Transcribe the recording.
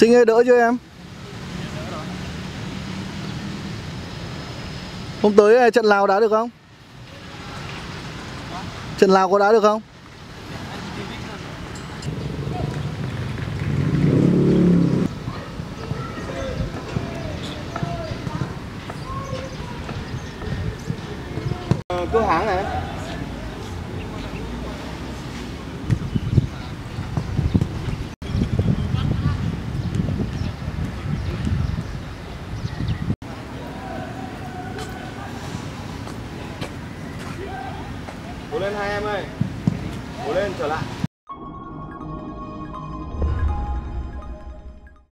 Sinh ơi, đỡ cho em Hôm tới à, trận Lào đá được không? Trận Lào có đá được không? Ờ, Cửa hàng này Cố lên hai em ơi. Cố lên trở lại.